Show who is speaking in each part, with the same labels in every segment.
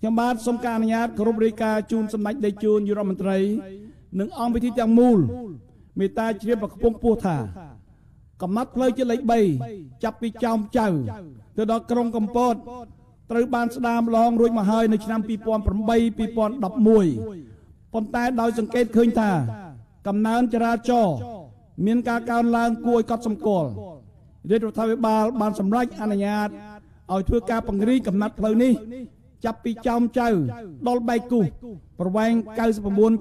Speaker 1: ខ្ញុំបាទសូមការអនុញ្ញាតគោរពរាយការណ៍ជូនសម្ដេចតេជូនយុរដ្ឋមន្ត្រី និងអង្គពិធីទាំងមូលមេត្តាជ្រាបប្រកំពុងពោះថាកំណត់ផ្លូវជាតិលេខ3ចាប់ពីចោមចៅទៅដល់ក្រុងកំពតត្រូវបានស្ដារម្លងរួចមកហើយនៅឆ្នាំ2008 2011ប៉ុន្តែដោយសង្កេតឃើញថា កំណើនចរាចរណ៍មានការកើនឡើងគួរឲ្យកត់សម្គាល់រាជរដ្ឋាភិបាលបានសម្រេចអនុញ្ញាតឲ្យធ្វើការពង្រីកកំណត់ផ្លូវនេះ ចាប់ពីចោមចៅដល់បែកគូសប្រវែង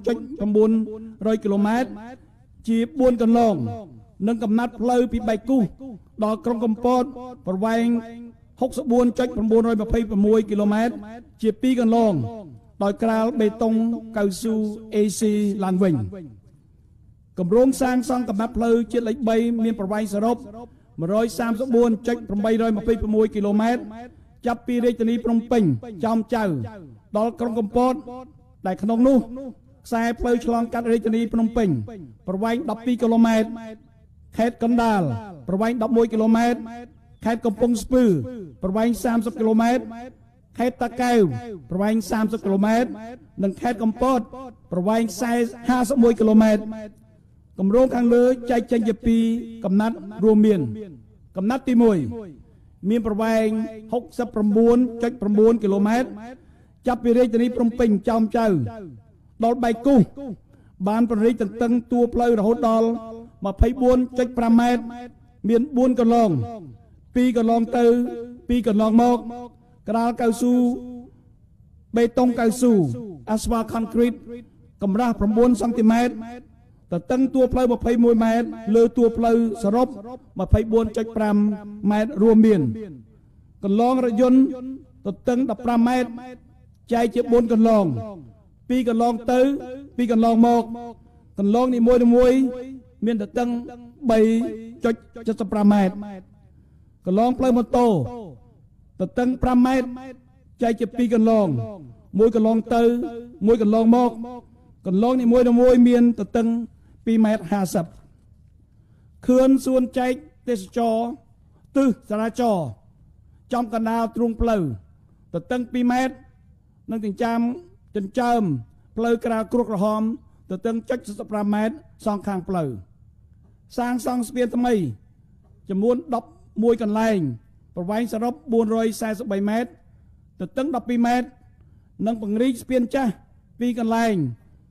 Speaker 1: 99.900គីឡូម៉ែត្រជា4កន្លង និងកំណត់ផ្លូវពីបែកគូសដល់ក្រុងកំពតប្រវែង64.926គីឡូម៉ែត្រជា2កន្លង ដោយក្រាលបេតុងកៅស៊ូ AC ឡើងវិញគម្រោងសាងសង់កំណត់ផ្លូវជាតិលេខ3មានប្រវែងសរុប134.826គីឡូម៉ែត្រ ចាប់ពីរាជធានីភ្នំពេញចំចៅ ដល់ក្រុងកំពត ដែលក្នុងនោះខ្សែផ្លូវឆ្លងកាត់រាជធានីភ្នំពេញ ប្រវែង12គីឡូម៉ែត្រខេត្តកណ្ដាលប្រវែង11គីឡូម៉ែត្រខេត្តកំពង់ស្ពឺ ប្រវែង30គីឡូម៉ែត្រខេត្តតាកែវប្រវែង30គីឡូម៉ែត្រនិងខេត្តកំពត ប្រវែង51គីឡូម៉ែត្រគម្រោងខាងលើចែកចេញជាពីរកំណាត់រួមមាន កំណាត់ទី1 មានប្រវែង69.9គីឡូម៉ែត្រចាប់ពីរាជធានីភ្នំពេញចោមចៅដល់បែកគូសបានប្ររិចទន្ទឹងតួផ្លូវរហូតដល់24.5ម៉ែត្រមាន4កន្លង2កន្លងទៅ2កន្លងមកក្រាលកៅស៊ូបេតុងកៅស៊ូអាស្វ៉ាលខុនគ្រីតកម្រាស់9សង់ទីម៉ែត្រ ទទឹងតួផ្លូវ21ម៉ែត្រលើតួផ្លូវសរុប24.5ម៉ែត្ររួមមានកន្លងរថយន្តទទឹង15ម៉ែត្រចែកជា4កន្លង2កន្លងទៅ2កន្លងមកកន្លងនីមួយៗមានទទឹង3.75ម៉ែត្រកន្លងផ្លូវម៉ូតូទទឹង5ម៉ែត្រចែកជា2កន្លងមួយកន្លងទៅមួយកន្លងមកកន្លងនីមួយៗមានទទឹង 2ម៉ែត្រ50ខឿនសួនចែកទេសចរទិសចរាចរចំកណ្ដាលទ្រូងផ្លូវទទឹង2ម៉ែត្រនិងចិញ្ចាមចិញ្ចើមផ្លូវក្រាលគ្រួក្រហមទទឹង75ម៉ែត្រសងខាងផ្លូវសាងសង់ស្ពានថ្មីចំនួន11កន្លែង ប្រវែងសរុប443ម៉ែត្រទទឹង12ម៉ែត្រនិងពង្រីកស្ពានចាស់2កន្លែង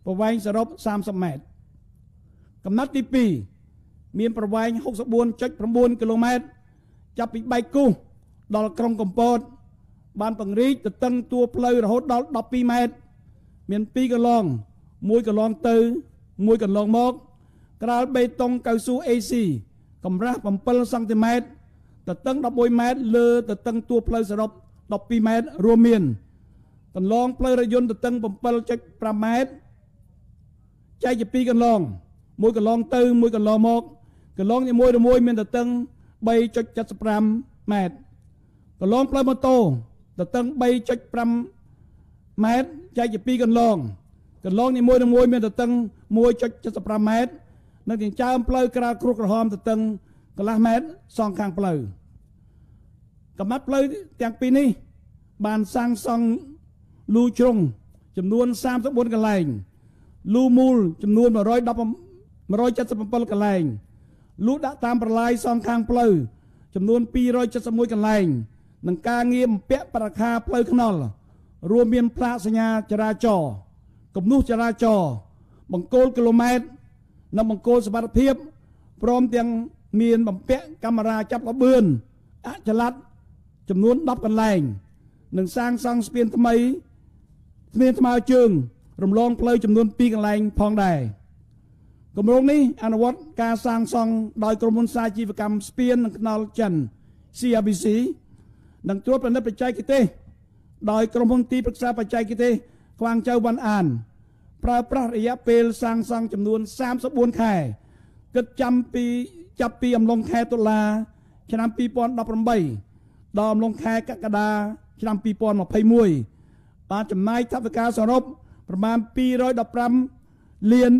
Speaker 1: ប្រវែងសរុប30ម៉ែត្រ កំណត់ទី2មានប្រវែង64.9គីឡូម៉ែត្រចាប់ពីបែកគូសដល់ក្រុងកំពត បានពង្រីកទៅតឹងតួផ្លូវរហូតដល់12ម៉ែត្រមាន2កន្លងមួយកន្លងទៅមួយកន្លងមក ក្រាលបេតុងកៅស៊ូ AC កម្រាស់7សង់ទីម៉ែត្រទទឹង11ម៉ែត្រលើទទឹងតួផ្លូវសរុប12ម៉ែត្ររួមមានកន្លងផ្លូវរថយន្តទទឹង7.5ម៉ែត្រចែកជា2កន្លង មួយកន្លងទៅមួយកន្លងមកកន្លងនីមួយៗមានទទឹង3.75ម៉ែត្រកន្លងផ្លូវម៉ូតូទទឹង3.5ម៉ែត្រចែកជា2កន្លងកន្លងនីមួយៗមានទទឹង1.75ម៉ែត្រនិងចិញ្ចើមផ្លូវក្រាលគ្រួក្រហមទទឹងកន្លះម៉ែត្រសងខាងផ្លូវកំណត់ផ្លូវទាំងពីរនេះ បានសាងសង់លូជ្រុងចំនួន34កន្លែងលូមូលចំនួន110 177កន្លែងលូដាក់តាមប្រឡាយសងខាងផ្លូវចំនួន271កន្លែងនិងការងារបំពាក់បរិខាផ្លូវថ្នល់រួមមានផ្លាកសញ្ញាចរាចរណ៍គំនូសចរាចរណ៍បង្គោលគីឡូម៉ែត្រនិងបង្គោលសុវត្ថិភាពព្រមទាំងមានបំពាក់កាមេរ៉ាចាប់លបឿនអចល័តចំនួន10កន្លែងនិងសាងសង់ស្ពានថ្មីស្ពានថ្មើរជើងរំលងផ្លូវចំនួន2កន្លែងផងដែរ គម្រោងនេះអនុវត្តការសាងសង់ដោយក្រុមហ៊ុនសាជីវកម្មស្ពាននិងថ្នល់ចិន CRBC និងត្រួតពិនិត្យបច្ចេកទេសដោយក្រុមហ៊ុនទីប្រឹក្សាបច្ចេកទេសខ្វាងចៅវ៉ាន់អាន ប្រើប្រាស់រយៈពេលសាងសង់ចំនួន34ខែគិតចាំពីចាប់ពីអំឡុងខែតុលា ឆ្នាំ2018ដល់អំឡុងខែកក្កដាឆ្នាំ2021បានចំណាយថវិកាសរុបប្រមាណ215លាន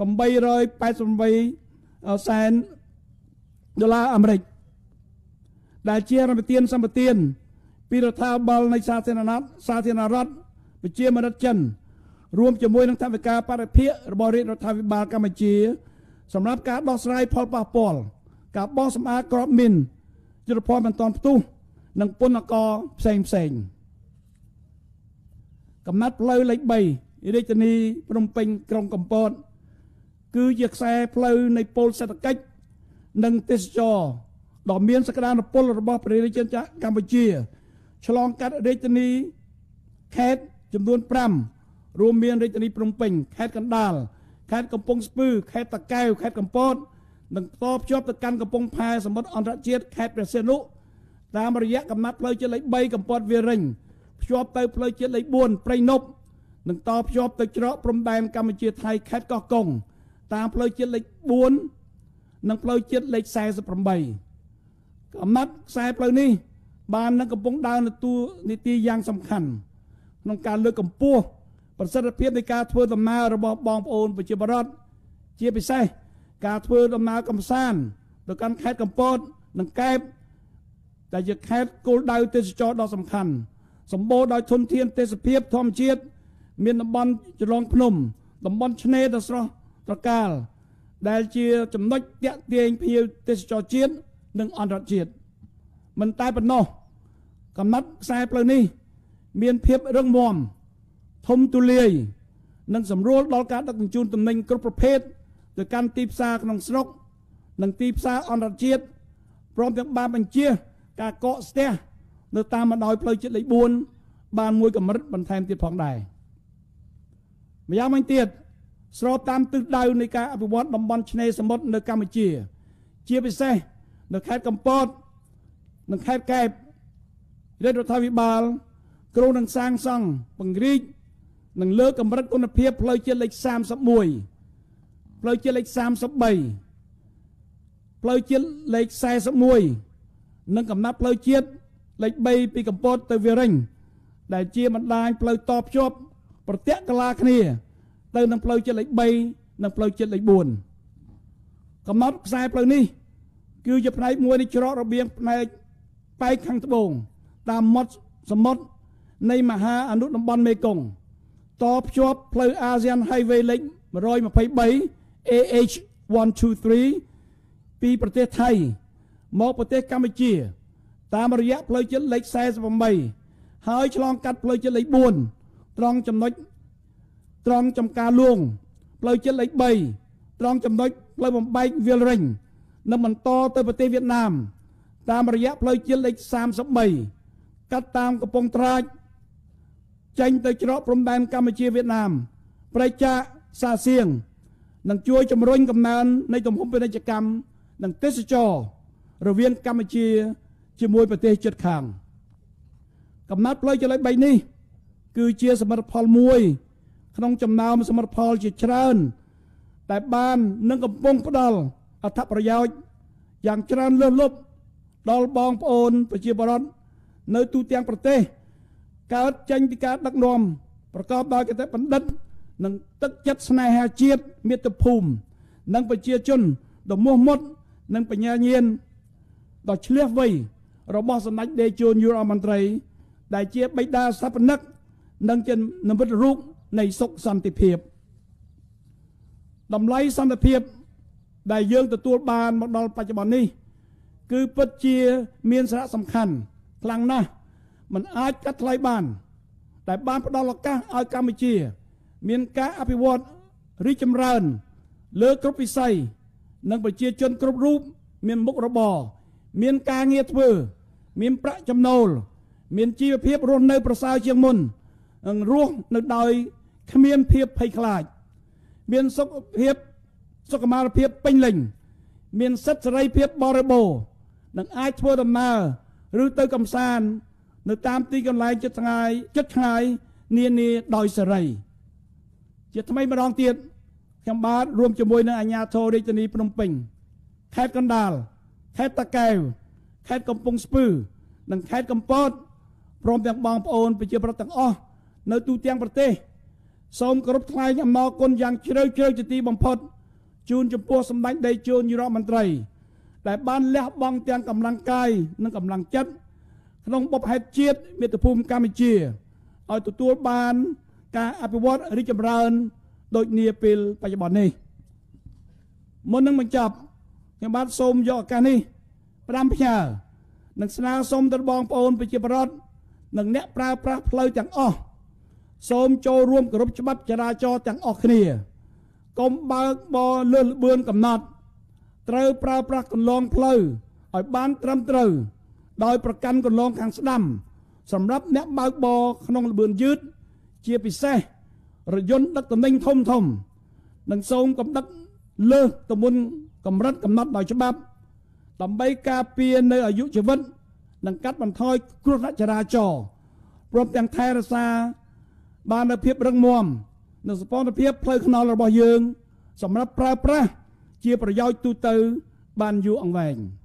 Speaker 1: 888សែនដុល្លារអាមេរិកដែលជារដ្ឋាភិបាលសម្បទានពីរដ្ឋាភិបាលនៃសាធារណរដ្ឋសាធារណរដ្ឋវិជាមនិតចិន រួមជាមួយនឹងថវិកាបរិភាគរបស់រាជរដ្ឋាភិបាលកម្ពុជា សម្រាប់ការដោះស្រាយផលប៉ះពាល់ការបោះសម្អាតក្របមីនយុទ្ធភ័ណ្ឌបន្តផ្ទុះនិងពន្ធករផ្សេងផ្សេងកំណត់ផ្លូវលេខ3រាជធានីភ្នំពេញក្រុងកំពត គឺជាខ្សែផ្លូវនៃពលសេដ្ឋកិច្ចនិងទេសចរដ៏មានសក្តានុពលរបស់ព្រះរាជាណាចក្រកម្ពុជា ឆ្លងកាត់រាជធានីខេត្តចំនួន5រួមមានរាជធានីភ្នំពេញខេត្តកណ្ដាលខេត្តកំពង់ស្ពឺខេត្តតាកែវខេត្តកំពតនិងតភ្ជាប់ទៅកាន់កំពង់ផែសមុទ្រអន្តរជាតិខេត្តព្រះសីហនុតាមរយៈកំណត់ផ្លូវជាតិលេខ3កំពតវារិញភ្ជាប់ទៅផ្លូវជាតិលេខ4ព្រៃនប់និងតភ្ជាប់ទៅច្រកព្រំដែនកម្ពុជាថៃខេត្តកោះកុង តាមផ្លូវជាតិលេខ4និងផ្លូវជាតិលេខ48កំណត់ខ្សែផ្លូវនេះបាននឹងកំពុងដើរនតួនីតិយ៉ាងសំខាន់ក្នុងការលើកកម្ពស់ប្រសិទ្ធភាពនៃការធ្វើដំណើររបស់បងប្អូនប្រជាពលរដ្ឋជាពិសេសការធ្វើដំណើរកំសាន្តទៅកាន់ខេត្តកំពតនិងកែបដែលជាខេត្តគោលដៅទេសចរដ៏សំខាន់សម្បូរដោយធនធានទេសភាពធម្មជាតិមានតំបន់ចរងភ្នំតំបន់ឆ្នេរដ៏ស្រស់ ត្រកាលដែលជាចំណុចតាក់ទាញភ្ញៀវទេសចរជាតិនិងអន្តរជាតិមិនតែប៉ុណ្ណោះកំណត់ខ្សែផ្លូវនេះ មានភាពរឹងមាំធំទូលាយនិងសម្រួលដល់ការដឹកជញ្ជូនទំនិញគ្រប់ប្រភេទទៅកាន់ទីផ្សារក្នុងស្រុក និងទីផ្សារអន្តរជាតិព្រមទាំងបានបញ្ជាការកកស្ទះនៅតាមបណ្ដោយផ្លូវជាតិលេខ4បានមួយកម្រិតបន្ថែមទៀតផងដែរម្យ៉ាងវិញទៀត ស្របតាមទិសដៅនៃការអភិវឌ្ឍតំបន់ឆ្នេរសមុទ្រនៅកម្ពុជា ជាពិសេសនៅខេត្តកំពតនិងខេត្តកែបរាជរដ្ឋាភិបាលគ្រោងនឹងសាងសង់ពង្រីកនិងលើកកម្រិតគុណភាពផ្លូវជាតិលេខ31ផ្លូវជាតិលេខ33ផ្លូវជាតិលេខ41និងកំណត់ផ្លូវជាតិលេខ3ពីកំពតទៅវារិញដែលជាបណ្ដាញផ្លូវតភ្ជាប់ប្រទាក់កលាគ្នា ទៅនឹងផ្លូវជាតិលេខ3និងផ្លូវជាតិលេខ4កំណត់ខ្សែផ្លូវនេះគឺជាផ្នែកមួយនៃច្រករបៀងផ្នែកប៉ែកខាងត្បូងតាមមាត់សមុទ្រនៃមហាអនុតំបន់មេគង្គតភ្ជាប់ផ្លូវ ASEAN Highway លេខ123 AH 123ពីប្រទេសថៃមកប្រទេសកម្ពុជា តាមរយៈផ្លូវជាតិលេខ48ហើយឆ្លងកាត់ផ្លូវជាតិលេខ4ត្រង់ចំណុច ត្រង់ចំការលួងផ្លូវជាតិលេខ3ត្រង់ចំណុចផ្លូវបំបែកវាលរិញនិងបន្តទៅប្រទេសវៀតណាម តាមរយៈផ្លូវជាតិលេខ33កាត់តាមកំពង់ត្រាចចេញទៅច្រកព្រំដែនកម្ពុជាវៀតណាមប្រៃចាសាសៀងនឹងជួយជំរុញកំណើននៃទំហំពាណិជ្ជកម្មនិងទេសចររវាងកម្ពុជា ជាមួយប្រទេសជិតខាង កំណត់ផ្លូវចំណុច3នេះ គឺជាសមិទ្ធផលមួយ ក្នុងចំណោមសមិទ្ធផលជាច្រើន ដែលបាននឹងកំពុងផ្ដល់អត្ថប្រយោជន៍យ៉ាងច្រើនលើសលប់ដល់បងប្អូនប្រជាពលរដ្ឋនៅទូទាំងប្រទេស កើតចេញពីការដឹកនាំប្រកបដោយគតិបណ្ឌិត និងទឹកចិត្តស្នេហាជាតិមាតុភូមិនិងប្រជាជនដ៏មោះមុតនិងបញ្ញាញាណដ៏ឆ្លៀសវៃរបស់សម្ដេចតេជោនយុរដ្ឋមន្ត្រី ដែលជាបិតាស្ថាបនិកនិងជានិមិត្តរូប នៃសុខសន្តិភាពតម្លៃសន្តិភាព ដែលយើងទទួលបានមកដល់បច្ចុប្បន្ននេះ គឺពិតជាមានសារៈសំខាន់ខ្លាំងណាស់มันអាចកាត់ថ្លៃបានតែបានផ្ដល់ឱកាសឲ្យកម្ពុជា មានការអភិវឌ្ឍរីកចម្រើន លើគ្រប់វិស័យនិងប្រជាជនគ្រប់រូបមានមុខរបរមានការងារធ្វើ មានប្រាក់ចំណូល មានជីវភាពរស់នៅប្រសើរជាងមុននិងរស់នៅដោយ គ្មានភាពភ័យខ្លាច មានសុខភាពសុខុមាលភាពពេញលេញមានសិទ្ធិសេរីភាពបរិបូរណ៍និងអាចធ្វើដំណើរឬទៅកំសាន្តនៅតាមទីកន្លែងចិត្តឆ្ងាយចិត្តឆ្ងាយនានាដោយសេរី ជាថ្មីម្ដងទៀតខ្ញុំបាទរួមជាមួយនឹងអាជ្ញាធររាជធានីភ្នំពេញខេត្តកណ្ដាលខេត្តតាកែវខេត្តកំពង់ស្ពឺ និងខេត្តកំពតព្រមទាំងបងប្អូនប្រជាប្រដ្ឋទាំងអស់នៅទូទាំងប្រទេស សូមគោរពថ្លែងអំណរគុណយ៉ាងជ្រាលជ្រៅជាទីបំផុតជូនចំពោះសម្ដេចដេជោនយុរដ្ឋមន្ត្រី ដែលបានលះបង់ទាំងកម្លាំងកាយនិងកម្លាំងចិត្តក្នុងបុព្វហេតុជាតិមាតុភូមិកម្ពុជាឲ្យទទួលបានការអភិវឌ្ឍរីកចម្រើនដូចនាពេលបច្ចុប្បន្ននេះមុននឹងបញ្ចប់ខ្ញុំបាទសូមយកឱកាសនេះផ្ដាំផ្ញើនិងស្នើសុំទៅបងប្អូនប្រជាពលរដ្ឋនិងអ្នកប្រើប្រាស់ផ្លូវទាំងអស់ សូមចូលរួមគោរពច្បាប់ចរាចរណ៍ទាំងអស់គ្នាកុំបើកបរលើសល្បឿនកំណត់ ត្រូវប្រើប្រាស់កន្លងផ្លូវឲ្យបានត្រឹមត្រូវ ដោយប្រកាន់កន្លងខាងស្ដាំ សម្រាប់អ្នកបើកបរក្នុងល្បឿនយឺតជាពិសេសរយន្តដឹកទំនិញធំធំនិងសូមកំដឹកលើសទម្ងន់កម្រិតកំណត់ដោយច្បាប់ ដើម្បីការពារនៅអាយុជីវិតនិងកាត់បន្ថយគ្រោះថ្នាក់ចរាចរណ៍ព្រមទាំងថែរក្សា បាននូវភាពរឹងមាំនិងសពលភាពផ្លូវថ្នល់របស់យើង សម្រាប់ប្រើប្រាស់ជាប្រយោជន៍ទូទៅបានយូរអង្វែង។